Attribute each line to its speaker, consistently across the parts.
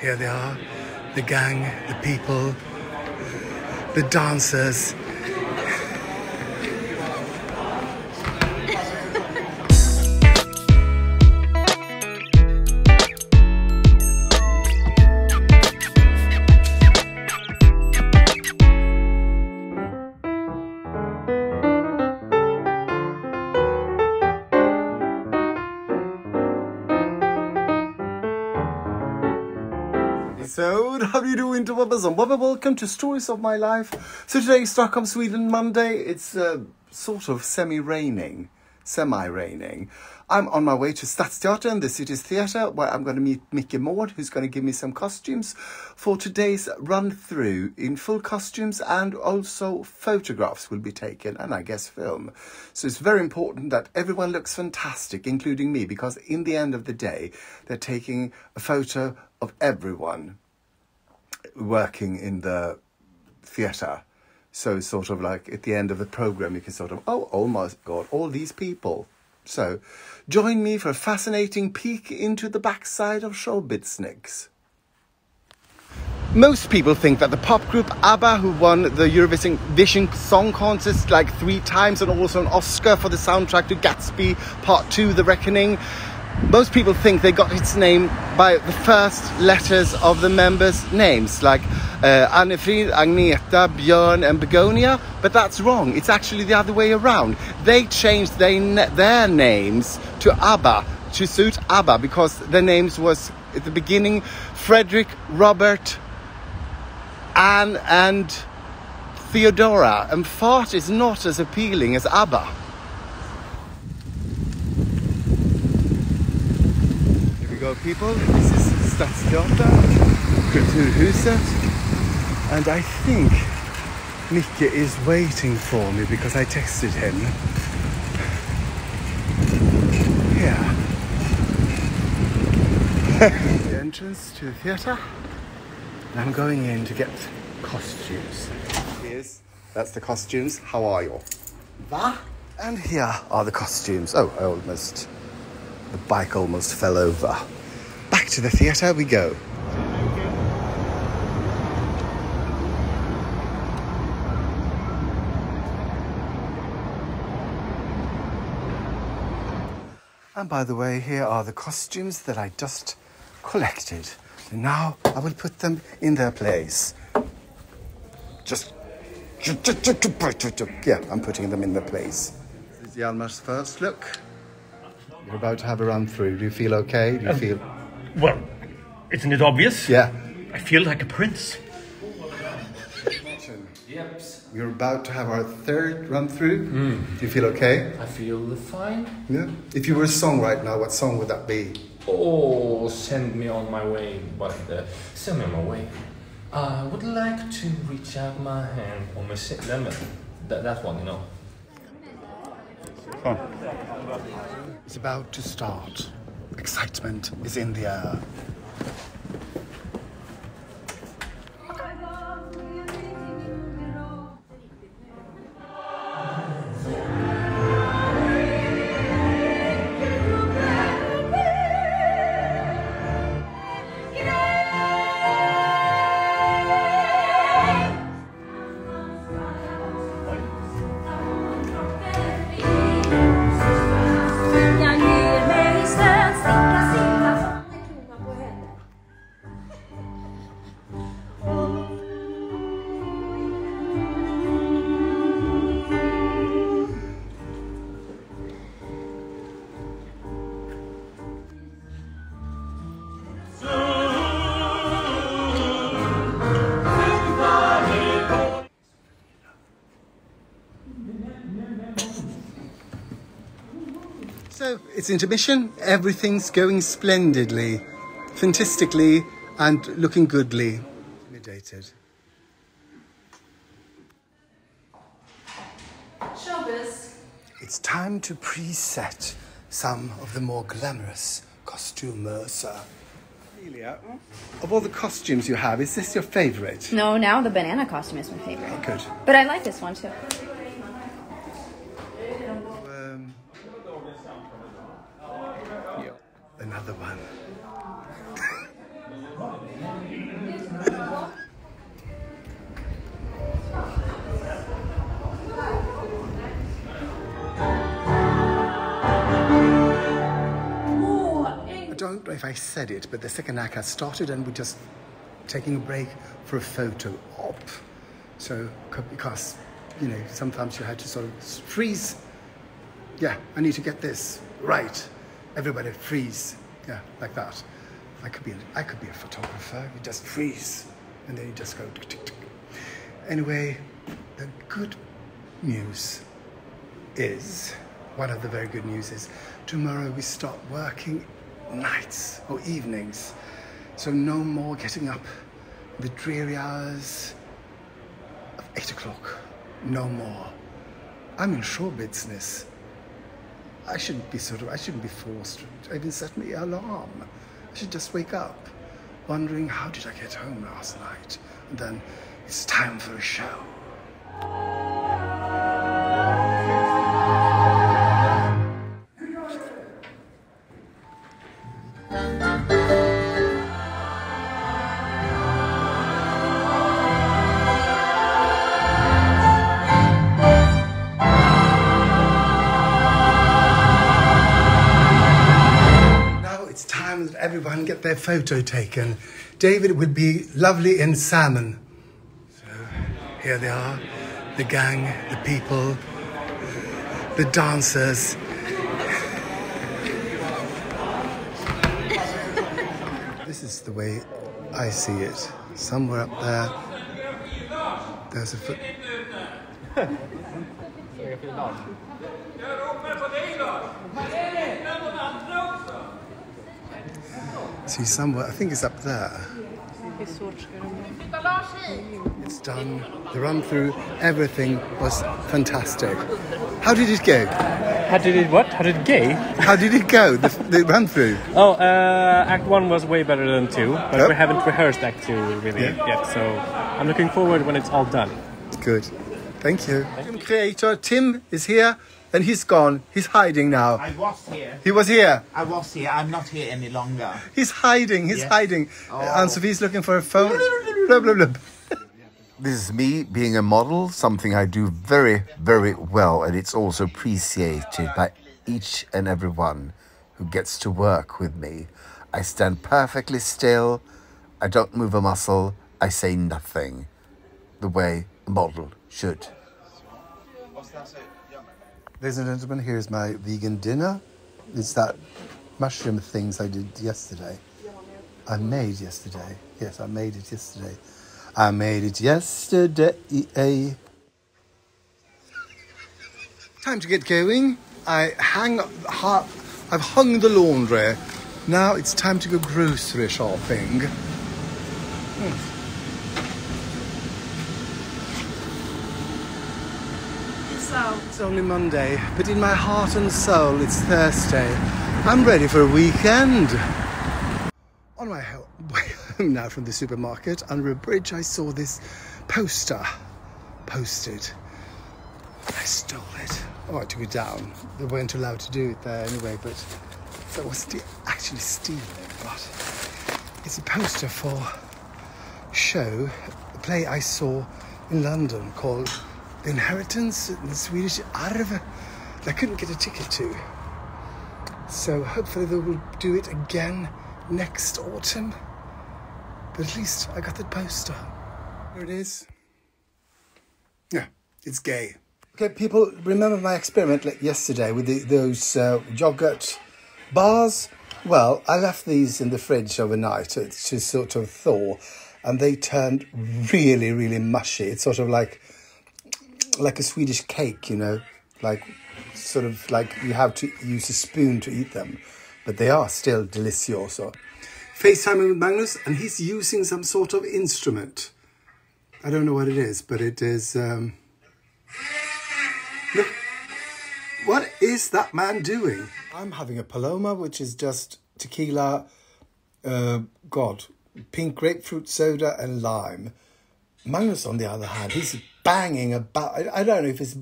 Speaker 1: Here they are, the gang, the people, the dancers. How do you do, interwebers and webber? Welcome to Stories of My Life. So today, Stockholm, Sweden, Monday. It's uh, sort of semi-raining, semi-raining. I'm on my way to Stadsteatern, the city's theatre, where I'm going to meet Micke Mård, who's going to give me some costumes for today's run-through in full costumes and also photographs will be taken and I guess film. So it's very important that everyone looks fantastic, including me, because in the end of the day, they're taking a photo of everyone working in the theatre. So it's sort of like at the end of the program, you can sort of, oh, oh my God, all these people. So join me for a fascinating peek into the backside of Showbiznix. Most people think that the pop group ABBA, who won the Eurovision Vision Song Contest like three times and also an Oscar for the soundtrack to Gatsby Part 2, The Reckoning, most people think they got its name by the first letters of the members' names, like uh, Annefrid, Agneta, Björn, and Begonia. But that's wrong. It's actually the other way around. They changed they, their names to ABBA to suit ABBA because their names was at the beginning Frederick, Robert, Anne, and Theodora. And Fart is not as appealing as ABBA. go people. This is Stadsteatern, Kulturhuset. And I think Micke is waiting for me because I texted him. Yeah. the entrance to the theatre. And I'm going in to get costumes. Here's, that's the costumes. How are you? Va? And here are the costumes. Oh, I almost, the bike almost fell over. Back to the theatre we go. And by the way, here are the costumes that I just collected. And now I will put them in their place. Just. Yeah, I'm putting them in their place. This is Hjalmar's first look. You're about to have a run through. Do you feel okay? Do you um, feel.
Speaker 2: Well, isn't it obvious?
Speaker 1: Yeah.
Speaker 2: I feel like a prince.
Speaker 3: Yep.
Speaker 1: We're about to have our third run through. Do you feel okay?
Speaker 3: I feel fine.
Speaker 1: Yeah. If you were a song right now, what song would that be?
Speaker 3: Oh, send me on my way, but uh, send me on my way. I would like to reach out my hand on my si- that, that, that one, you know.
Speaker 1: It's about to start. Excitement is in the air. So it's intermission. Everything's going splendidly, fantastically, and looking goodly. Intimidated.
Speaker 4: Showbiz.
Speaker 1: It's time to preset some of the more glamorous costumers. Uh, Amelia, of all the costumes you have, is this your favorite?
Speaker 5: No, now the banana costume is my favorite.
Speaker 1: Good.
Speaker 5: But I like this one too.
Speaker 1: If I said it, but the second act has started and we're just taking a break for a photo op. So, because, you know, sometimes you had to sort of freeze. Yeah, I need to get this right. Everybody freeze. Yeah, like that. I could be, I could be a photographer. You just freeze, and then you just go. tick, tick, tick. Anyway, the good news is one of the very good news is tomorrow we start working nights or evenings. So no more getting up the dreary hours of eight o'clock. No more. I'm in show business. I shouldn't be sort of I shouldn't be forced to even set me alarm. I should just wake up wondering how did I get home last night? And then it's time for a show. It's time that everyone get their photo taken. David would be lovely in salmon. So here they are, the gang, the people, the dancers. this is the way I see it. Somewhere up there, there's a foot. See somewhere, I think it's up there. It's done. The run through, everything was fantastic. How did it go?
Speaker 6: How did it what? How did it go?
Speaker 1: How did it go? The, the run through.
Speaker 6: Oh, uh, Act One was way better than two, but
Speaker 1: Yep.
Speaker 6: we haven't rehearsed Act Two really
Speaker 1: Yeah.
Speaker 6: yet. So I'm looking forward when it's all done.
Speaker 1: Good. Thank you. Tim creator Tim is here and he's gone. He's hiding now.
Speaker 7: I was here.
Speaker 1: He was here.
Speaker 7: I was here. I'm not here any longer.
Speaker 1: He's hiding. He's
Speaker 7: Yes.
Speaker 1: hiding.
Speaker 7: Oh.
Speaker 1: Anne Sophie's looking for a phone. blah blah blah.
Speaker 8: This is me being a model, something I do very, very well, and it's also appreciated by each and every one who gets to work with me. I stand perfectly still, I don't move a muscle, I say nothing, the way a model should.
Speaker 1: Ladies and gentlemen, here's my vegan dinner. It's that mushroom things I did yesterday. I made yesterday. Yes, I made it yesterday. I made it yesterday. Time to get going. I hang ha, I've hung the laundry. Now it's time to go grocery shopping. Hmm. It's only Monday, but in my heart and soul, it's Thursday. I'm ready for a weekend. On my way home now from the supermarket, under a bridge, I saw this poster posted. I stole it. Oh, I took it down. They weren't allowed to do it there anyway, but I was ste- actually stealing. But it's a poster for a show, a play I saw in London called The Inheritance, in the Swedish Arv. I couldn't get a ticket to. So hopefully they will do it again next autumn. But at least I got the poster. There it is. Yeah, it's gay. Okay, people, remember my experiment like yesterday with the, those uh, yogurt bars? Well, I left these in the fridge overnight to, to sort of thaw, and they turned really, really mushy. It's sort of like like a Swedish cake, you know, like sort of like you have to use a spoon to eat them, but they are still delicioso. FaceTiming with Magnus, and he's using some sort of instrument. I don't know what it is, but it is. Um... Look, what is that man doing? I'm having a paloma, which is just tequila, uh, God, pink grapefruit soda, and lime. Magnus, on the other hand, he's banging about. I, I don't know if it's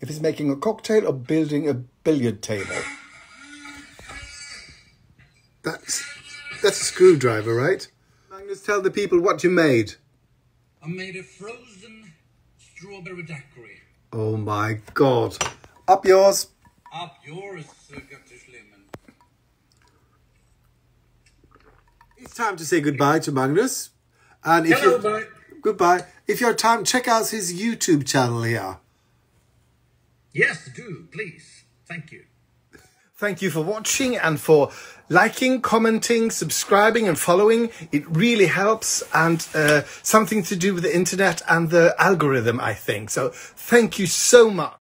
Speaker 1: if he's making a cocktail or building a billiard table. That's that's a screwdriver, right? Magnus, tell the people what you made.
Speaker 9: I made a frozen strawberry daiquiri.
Speaker 1: Oh my God! Up yours.
Speaker 9: Up yours, uh, Götterschlimmen.
Speaker 1: It's time to say goodbye to Magnus. And if
Speaker 9: Hello,
Speaker 1: you
Speaker 9: bye.
Speaker 1: Goodbye. If you have time, check out his YouTube channel here.
Speaker 9: Yes, do, please. Thank you.
Speaker 1: Thank you for watching and for liking, commenting, subscribing, and following. It really helps and uh, something to do with the internet and the algorithm, I think. So thank you so much.